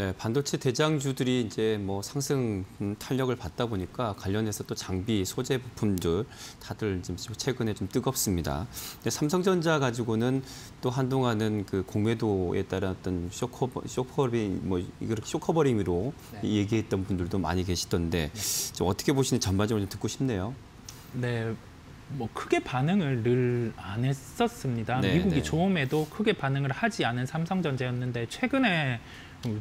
네, 반도체 대장주들이 이제 뭐 상승 음, 탄력을 받다 보니까 관련해서 또 장비, 소재 부품들 다들 지금 최근에 좀 뜨겁습니다. 근데 삼성전자 가지고는 또 한동안은 그 공매도에 따른 어떤 short cover, short covering, 뭐 이걸 short covering으로 네. 얘기했던 분들도 많이 계시던데 좀 어떻게 보시는지 전반적으로 좀 듣고 싶네요. 네, 뭐 크게 반응을 늘 안 했었습니다. 네, 미국이 네. 좋음에도 크게 반응을 하지 않은 삼성전자였는데 최근에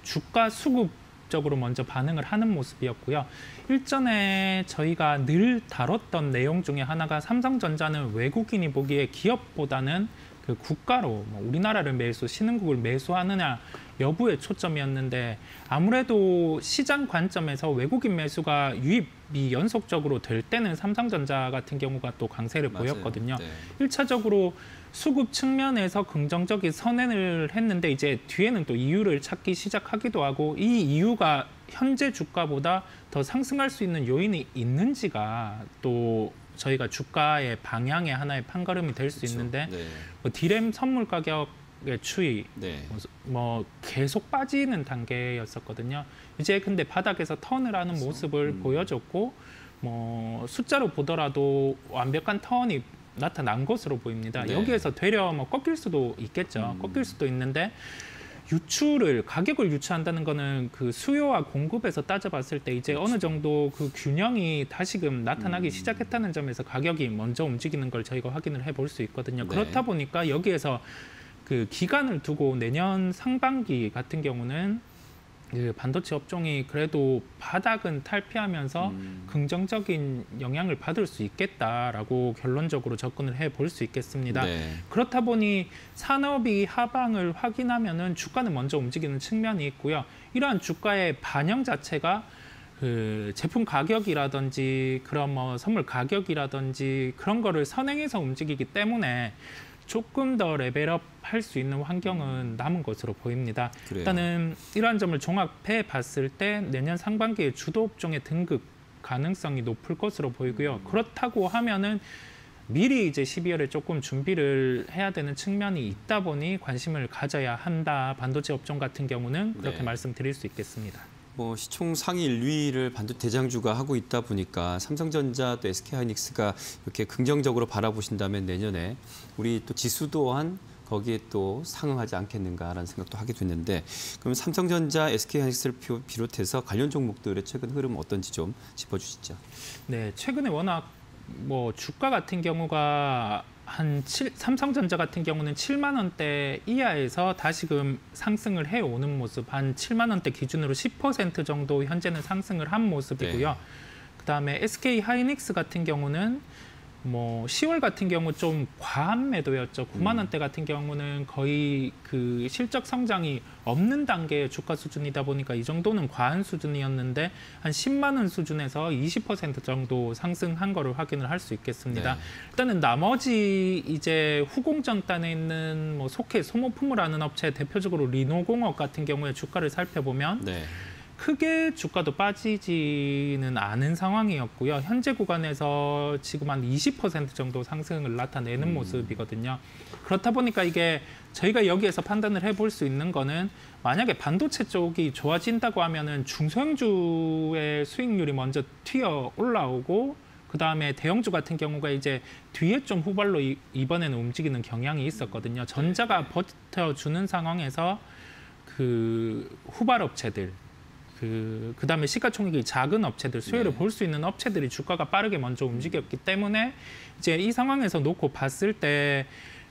주가 수급 적으로 먼저 반응을 하는 모습이었고요. 일전에 저희가 늘 다뤘던 내용 중에 하나가 삼성전자는 외국인이 보기에 기업보다는 그 국가로 뭐 우리나라를 매수, 신흥국을 매수하느냐 여부에 초점이었는데 아무래도 시장 관점에서 외국인 매수가 유입이 연속적으로 될 때는 삼성전자 같은 경우가 또 강세를 맞아요. 보였거든요. 네. 일차적으로 수급 측면에서 긍정적인 선행을 했는데 이제 뒤에는 또 이유를 찾기 시작하기도 하고 이 이유가 현재 주가보다 더 상승할 수 있는 요인이 있는지가 또 저희가 주가의 방향의 하나의 판가름이 될 수. 있는데 네. 뭐 디램 선물 가격의 추이 네. 뭐, 뭐 계속 빠지는 단계였었거든요. 이제 근데 바닥에서 턴을 하는 모습을 음. 보여줬고 뭐 숫자로 보더라도 완벽한 턴이 나타난 것으로 보입니다. 네. 여기에서 되려 뭐 꺾일 수도 있겠죠. 음. 꺾일 수도 있는데 유출을 가격을 유추한다는 거는 그 수요와 공급에서 따져봤을 때 이제 어느 정도 그 균형이 다시금 나타나기 음. 시작했다는 점에서 가격이 먼저 움직이는 걸 저희가 확인을 해볼 수 있거든요. 네. 그렇다 보니까 여기에서 그 기간을 두고 내년 상반기 같은 경우는 그 반도체 업종이 그래도 바닥은 탈피하면서 음. 긍정적인 영향을 받을 수 있겠다라고 결론적으로 접근을 해 볼 수 있겠습니다. 네. 그렇다 보니 산업이 하방을 확인하면은 주가는 먼저 움직이는 측면이 있고요. 이러한 주가의 반영 자체가 그 제품 가격이라든지 그런 뭐 선물 가격이라든지 그런 거를 선행해서 움직이기 때문에 조금 더 레벨업 할 수 있는 환경은 남은 것으로 보입니다. 그래요. 일단은 이러한 점을 종합해 봤을 때 내년 상반기에 주도 업종의 등급 가능성이 높을 것으로 보이고요. 그렇다고 하면은 미리 이제 12월에 조금 준비를 해야 되는 측면이 있다 보니 관심을 가져야 한다. 반도체 업종 같은 경우는 그렇게 네. 말씀드릴 수 있겠습니다. 뭐 시총 상위 1위를 반도체 대장주가 하고 있다 보니까 삼성전자 또 SK하이닉스가 이렇게 긍정적으로 바라보신다면 내년에 우리 또 지수 또한 거기에 또 상응하지 않겠는가라는 생각도 하게 됐는데 그럼 삼성전자, SK하이닉스를 비- 비롯해서 관련 종목들의 최근 흐름 어떤지 좀 짚어주시죠. 네, 최근에 워낙 뭐 주가 같은 경우가 한 7, 삼성전자 같은 경우는 7만 원대 이하에서 다시금 상승을 해 오는 모습 한 7만 원대 기준으로 10% 정도 현재는 상승을 한 모습이고요. 네. 그다음에 SK 하이닉스 같은 경우는 뭐 10월 같은 경우 좀 과한 매도였죠. 9만 원대 같은 경우는 거의 그 실적 성장이 없는 단계의 주가 수준이다 보니까 이 정도는 과한 수준이었는데 한 10만 원 수준에서 20% 정도 상승한 거를 확인을 할 수 있겠습니다. 네. 일단은 나머지 이제 후공정단에 있는 뭐 속해 소모품을 하는 업체 대표적으로 리노공업 같은 경우에 주가를 살펴보면 네. 크게 주가도 빠지지는 않은 상황이었고요. 현재 구간에서 지금 한 20% 정도 상승을 나타내는 음. 모습이거든요. 그렇다 보니까 이게 저희가 여기에서 판단을 해볼 수 있는 거는 만약에 반도체 쪽이 좋아진다고 하면은 중소형주의 수익률이 먼저 튀어 올라오고 그 다음에 대형주 같은 경우가 이제 뒤에 좀 후발로 이- 이번에는 움직이는 경향이 있었거든요. 전자가 버텨주는 상황에서 그 후발 업체들 그 그다음에 시가총액이 작은 업체들 수혜를 네. 볼수 있는 업체들이 주가가 빠르게 먼저 움직였기 때문에 이제 이 상황에서 놓고 봤을 때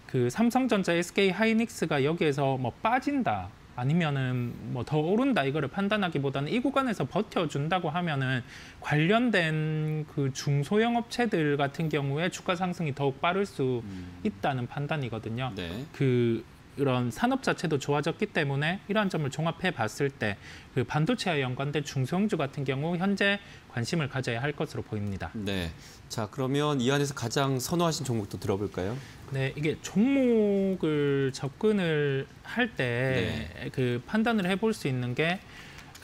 그 삼성전자, SK 하이닉스가 여기에서 뭐 빠진다 아니면은 뭐 더 오른다 이거를 판단하기보다는 이 구간에서 버텨준다고 하면은 관련된 그 중소형 업체들 같은 경우에 주가 상승이 더욱 빠를 수 있다는 판단이거든요. 네. 그 이런 산업 자체도 좋아졌기 때문에 이러한 점을 종합해 봤을 때 그 반도체와 연관된 중소형주 같은 경우 현재 관심을 가져야 할 것으로 보입니다. 네. 자, 그러면 이 안에서 가장 선호하신 종목도 들어볼까요? 네, 이게 종목을 접근을 할 때그 판단을 해볼 수 있는 게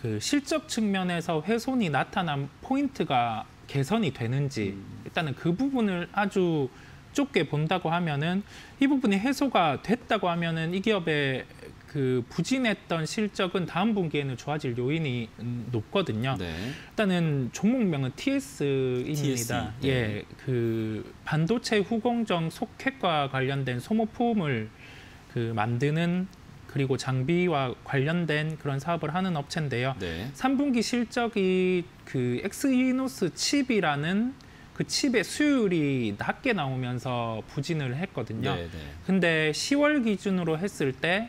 그 실적 측면에서 훼손이 나타난 포인트가 개선이 되는지 일단은 그 부분을 아주 좁게 본다고 하면은 이 부분이 해소가 됐다고 하면은 이 기업의 그 부진했던 실적은 다음 분기에는 좋아질 요인이 음, 높거든요. 네. 일단은 종목명은 TS입니다. TSE, 네. 예, 그 반도체 후공정 속획과 관련된 소모품을 그 만드는 그리고 장비와 관련된 그런 사업을 하는 업체인데요. 네. 3분기 실적이 그 엑스이노스 칩이라는 그 칩의 수율이 낮게 나오면서 부진을 했거든요. 네, 네. 근데 10월 기준으로 했을 때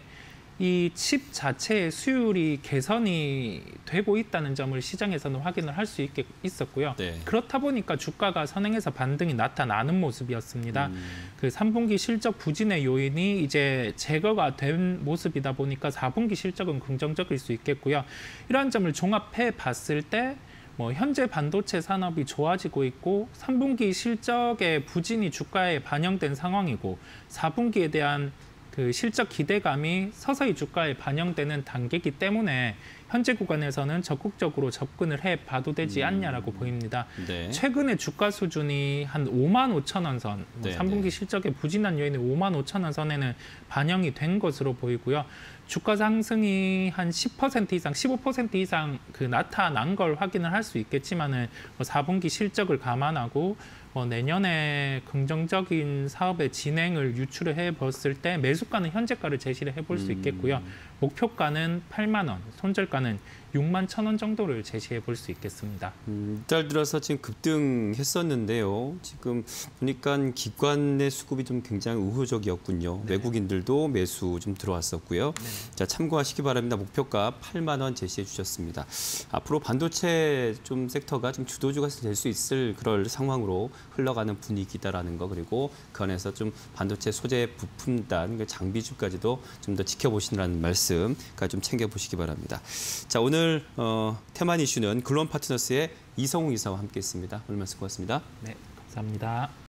이 칩 자체의 수율이 개선이 되고 있다는 점을 시장에서는 확인을 할 수 있었고요. 네. 그렇다 보니까 주가가 선행해서 반등이 나타나는 모습이었습니다. 음, 그 3분기 실적 부진의 요인이 이제 제거가 된 모습이다 보니까 4분기 실적은 긍정적일 수 있겠고요. 이러한 점을 종합해 봤을 때 뭐 현재 반도체 산업이 좋아지고 있고 3분기 실적의 부진이 주가에 반영된 상황이고 4분기에 대한 그 실적 기대감이 서서히 주가에 반영되는 단계이기 때문에 현재 구간에서는 적극적으로 접근을 해 봐도 되지 음. 않냐라고 보입니다. 네. 최근에 주가 수준이 한 5만 5천 원 선, 뭐 네, 3분기 네. 실적의 부진한 요인이 5만 5천 원 선에는 반영이 된 것으로 보이고요. 주가 상승이 한 10% 이상, 15% 이상 그 나타난 걸 확인을 할 수 있겠지만은 뭐 4분기 실적을 감안하고 뭐 내년에 긍정적인 사업의 진행을 유추를 해 봤을 때 매수가는 현재가를 제시를 해볼 수 있겠고요. 목표가는 8만 원, 손절가는 6만 천 원 정도를 제시해 볼 수 있겠습니다. 음, 이달 들어서 지금 급등했었는데요. 지금 보니까 기관의 수급이 좀 굉장히 우호적이었군요. 네. 외국인들도 매수 좀 들어왔었고요. 네. 자 참고하시기 바랍니다. 목표가 8만 원 제시해 주셨습니다. 앞으로 반도체 좀 섹터가 좀 주도주가 될 수 있을 그럴 상황으로 흘러가는 분위기다라는 거 그리고 그 안에서 좀 반도체 소재 부품단 그 장비주까지도 좀 더 지켜보시라는 말씀까지 좀 챙겨보시기 바랍니다. 자 오늘 어, 테만 이슈는 글로벌 파트너스의 이성웅 이사와 함께했습니다. 오늘 말씀 고맙습니다. 네, 감사합니다.